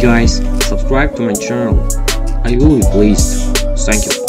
guys, subscribe to my channel. I will be pleased. Thank you.